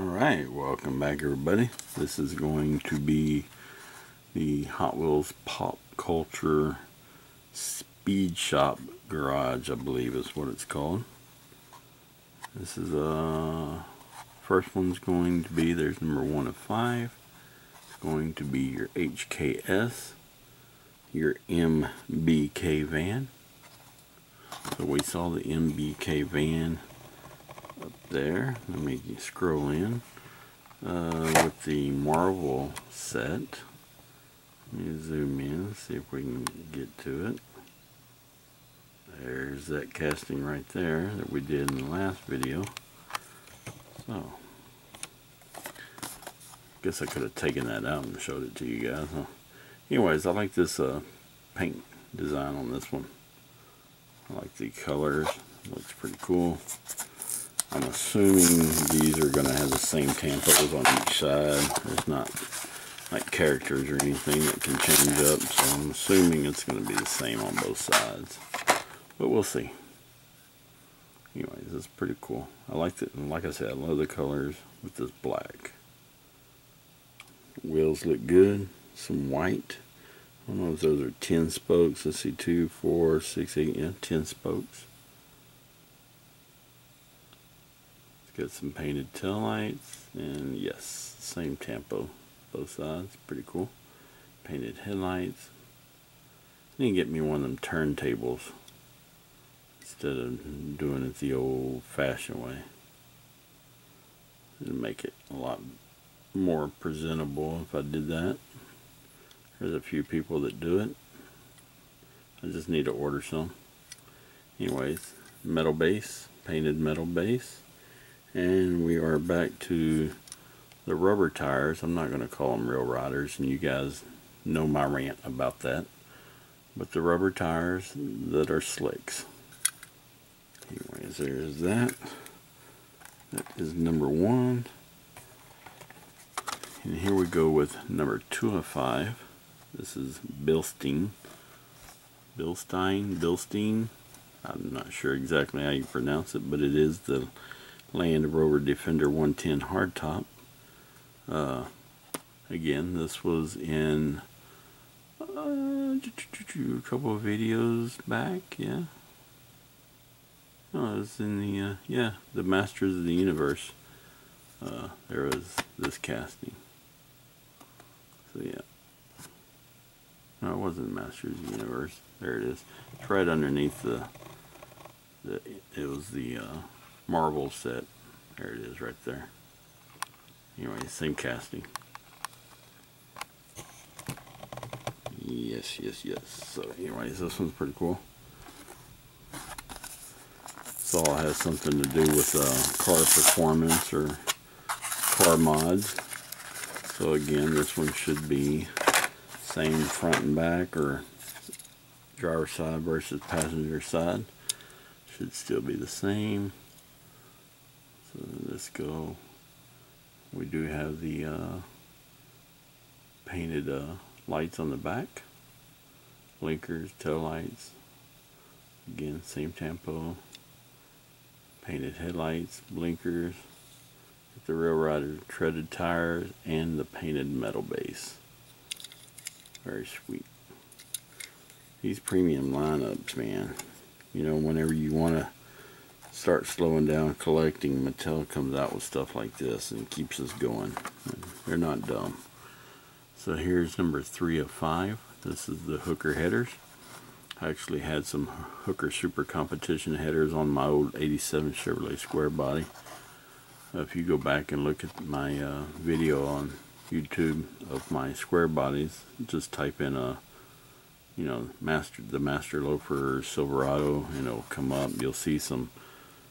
Alright, welcome back everybody. This is going to be the Hot Wheels Pop Culture Speed Shop Garage, I believe is what it's called. This is uh first one's going to be there's number one of five. It's going to be your HKS, your MBK van. So we saw the MBK van up there. Let me scroll in uh, with the Marvel set. Let me zoom in, see if we can get to it. There's that casting right there that we did in the last video. So, guess I could have taken that out and showed it to you guys. Huh? Anyways, I like this uh, paint design on this one. I like the colors. Looks pretty cool. I'm assuming these are going to have the same tampos on each side. There's not like characters or anything that can change up, so I'm assuming it's going to be the same on both sides. But we'll see. Anyways, it's pretty cool. I like it, and like I said, I love the colors with this black. Wheels look good. Some white. I don't know if those are 10 spokes. Let's see, 2, 4, 6, 8, yeah, 10 spokes. Got some painted tail lights, and yes, same tampo, both sides, pretty cool. Painted headlights. I need to get me one of them turntables instead of doing it the old fashioned way. It'd make it a lot more presentable if I did that. There's a few people that do it. I just need to order some. Anyways, metal base, painted metal base and we are back to the rubber tires. I'm not going to call them real riders and you guys know my rant about that. But the rubber tires that are slicks. Anyways there's that. That is number one. And here we go with number two of five. This is Bilstein. Bilstein? Bilstein? I'm not sure exactly how you pronounce it but it is the Land Rover Defender 110 hardtop. Uh, again, this was in uh, a couple of videos back, yeah. Oh, it was in the, uh, yeah, the Masters of the Universe. Uh, there was this casting. So, yeah. No, it wasn't Masters of the Universe. There it is. It's right underneath the, the it was the, Marvel set. There it is right there. Anyway, same casting. Yes, yes, yes. So anyways, this one's pretty cool. This all has something to do with uh, car performance or car mods. So again, this one should be same front and back or driver side versus passenger side. Should still be the same. Let's go. We do have the uh, painted uh, lights on the back. Blinkers, tail lights. Again, same tampo. Painted headlights, blinkers. The Real Rider treaded tires and the painted metal base. Very sweet. These premium lineups, man. You know, whenever you want to start slowing down collecting, Mattel comes out with stuff like this and keeps us going. They're not dumb. So here's number three of five. This is the hooker headers. I actually had some hooker super competition headers on my old 87 Chevrolet square body. If you go back and look at my uh, video on YouTube of my square bodies, just type in a you know master the master loafer Silverado and it'll come up. You'll see some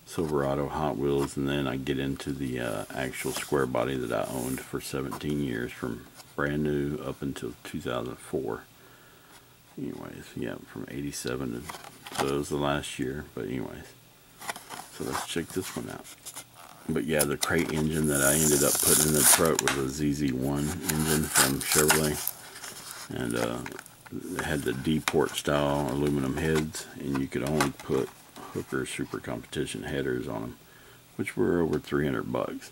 Silverado Hot Wheels and then I get into the uh, actual square body that I owned for 17 years from brand new up until 2004 anyways yeah from 87 to so it was the last year but anyways. So let's check this one out. But yeah the crate engine that I ended up putting in the truck was a ZZ1 engine from Chevrolet. And uh, it had the D-port style aluminum heads and you could only put Hooker Super Competition headers on them, which were over 300 bucks.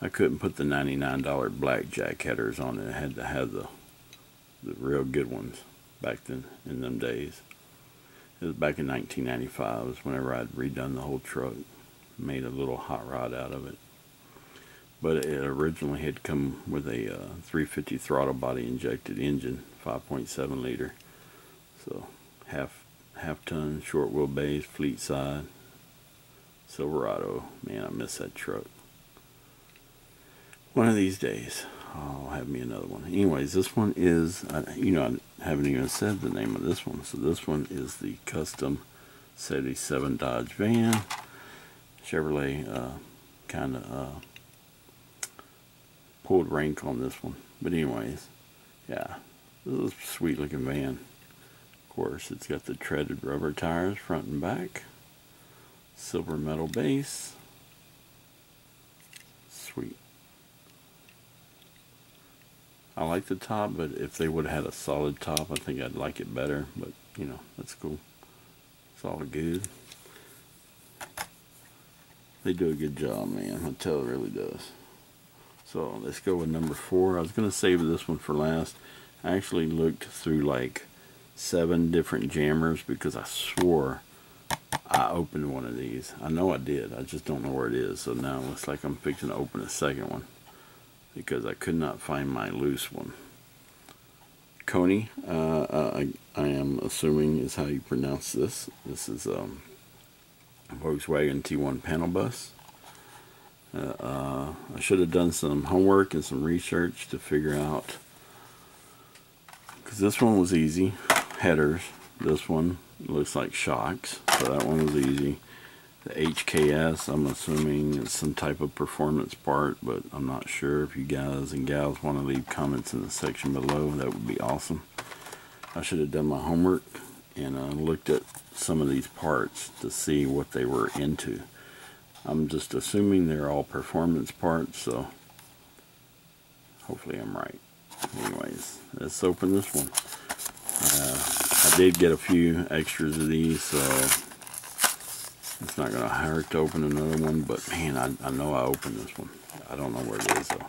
I couldn't put the $99 blackjack headers on it. I had to have the the real good ones back then in them days. It was back in 1995 was whenever I'd redone the whole truck, made a little hot rod out of it. But it originally had come with a uh, 350 throttle body injected engine, 5.7 liter. So half half ton, short wheelbase, fleet side, Silverado. Man, I miss that truck. One of these days, I'll have me another one. Anyways, this one is, you know, I haven't even said the name of this one. So this one is the Custom 77 Dodge van. Chevrolet uh, kind of uh, pulled rank on this one. But anyways, yeah, this is a sweet looking van. Course, it's got the treaded rubber tires front and back. Silver metal base. Sweet. I like the top, but if they would have had a solid top, I think I'd like it better. But, you know, that's cool. It's all good. They do a good job, man. It really does. So let's go with number four. I was going to save this one for last. I actually looked through like seven different jammers because I swore I opened one of these. I know I did. I just don't know where it is. So now it looks like I'm fixing to open a second one because I could not find my loose one. Koni, uh, uh, I, I, am assuming is how you pronounce this. This is um, Volkswagen T1 panel bus. Uh, uh, I should have done some homework and some research to figure out because this one was easy headers. This one looks like shocks so that one was easy. The HKS I'm assuming it's some type of performance part but I'm not sure. If you guys and gals want to leave comments in the section below that would be awesome. I should have done my homework and uh, looked at some of these parts to see what they were into. I'm just assuming they're all performance parts so hopefully I'm right. Anyways let's open this one Uh, I did get a few extras of these so it's not going to hurt to open another one, but man, I, I know I opened this one. I don't know where it is though.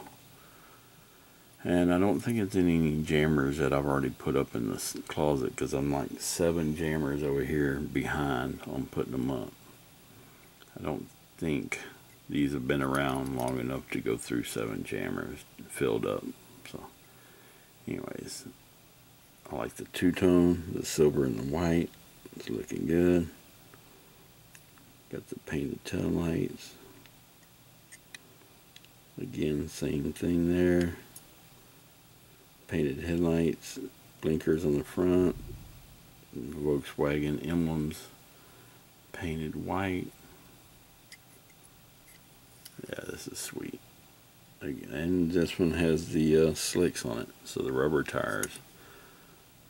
And I don't think it's any jammers that I've already put up in this closet because I'm like seven jammers over here behind on putting them up. I don't think these have been around long enough to go through seven jammers filled up. So, anyways, I like the two-tone, the silver and the white. It's looking good. Got the painted tail lights. Again, same thing there. Painted headlights, blinkers on the front, Volkswagen emblems painted white. Yeah, this is sweet. And this one has the uh, slicks on it, so the rubber tires.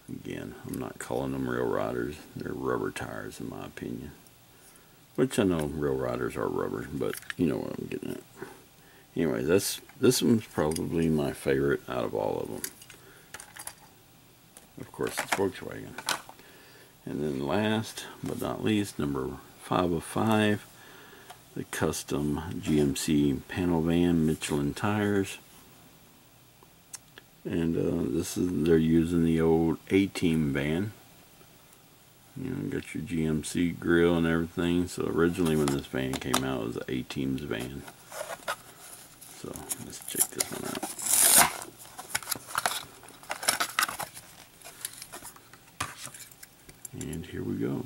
Again, I'm not calling them real riders. They're rubber tires in my opinion. Which I know real riders are rubber, but you know what I'm getting at. Anyway, that's this one's probably my favorite out of all of them. Of course, it's Volkswagen. And then last but not least, number five of five, the custom GMC panel van Michelin tires. And uh, this is they're using the old A-Team van you know, got your GMC grill and everything. So originally when this van came out, it was A-Team's van. So let's check this one out. And here we go.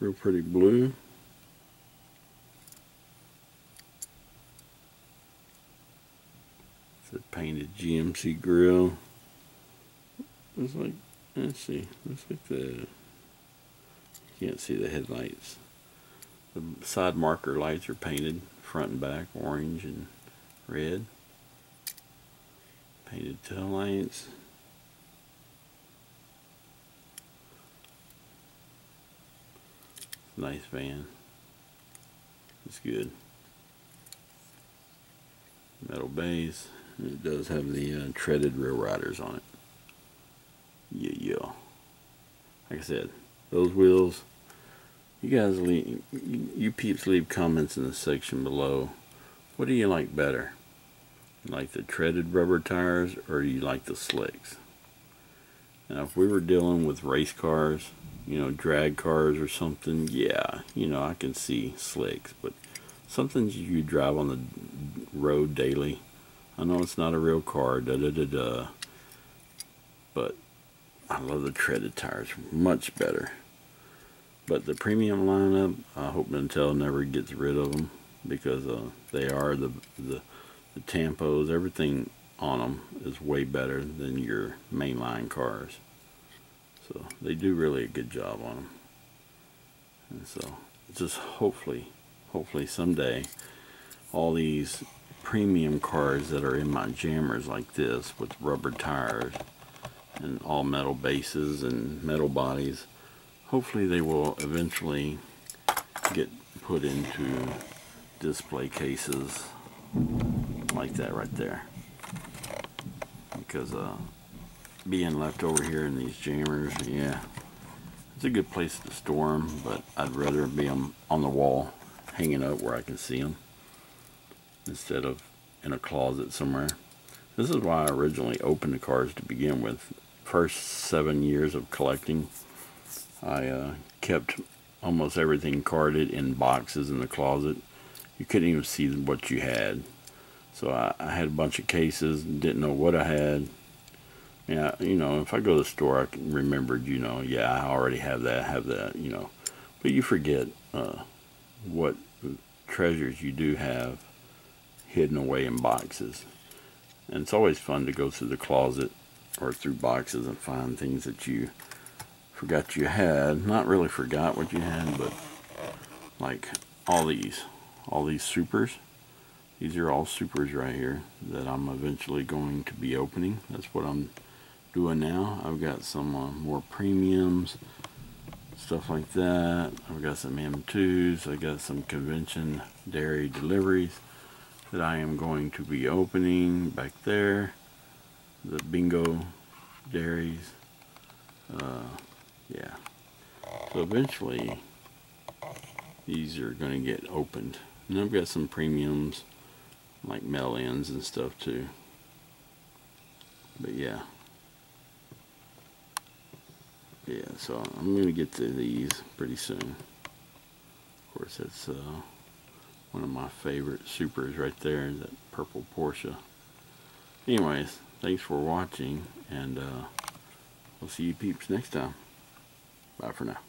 Real pretty blue. It's a painted GMC grill. It's like Let's see. Let's look the. You can't see the headlights. The side marker lights are painted front and back, orange and red. Painted tail lights. Nice van. It's good. Metal base. It does have the uh, treaded real riders on it yeah, yeah. Like I said, those wheels. You guys leave, you, peeps leave comments in the section below What do you like better? You like the treaded rubber tires or you like the slicks? Now, if we were dealing with race cars, you know, drag cars or something, yeah, you know, I can see slicks. But something you drive on the road daily, I know it's not a real car, da da da da. But I love the treaded tires much better. But the premium lineup, I hope Mattel never gets rid of them because uh, they are the, the the tampos, everything on them is way better than your mainline cars. So they do really a good job on them. And so just hopefully, hopefully someday all these premium cars that are in my jammers like this with rubber tires and all metal bases and metal bodies, hopefully they will eventually get put into display cases like that right there. Because uh, being left over here in these jammers yeah it's a good place to store them but I'd rather be on, the wall hanging up where I can see them instead of in a closet somewhere this is why I originally opened the cars to begin with first seven years of collecting I uh, kept almost everything carded in boxes in the closet you couldn't even see what you had. So I, I had a bunch of cases, didn't know what I had. Yeah, you know, if I go to the store, I remembered, you know, yeah, I already have that, have that, you know. But you forget uh, what treasures you do have hidden away in boxes. And it's always fun to go through the closet or through boxes and find things that you forgot you had. Not really forgot what you had, but like all these all these supers. These are all supers right here that I'm eventually going to be opening. That's what I'm doing now. I've got some uh, more premiums, stuff like that. I've got some M2s. I've got some convention dairy deliveries that I am going to be opening back there. The bingo dairies. Uh, yeah. So eventually these are going to get opened. And I've got some premiums like mail-ins and stuff too. But yeah. Yeah, so I'm going to get to these pretty soon. Of course, that's uh, one of my favorite supers right there, that purple Porsche. Anyways, thanks for watching, and uh, we'll see you peeps next time. Bye for now.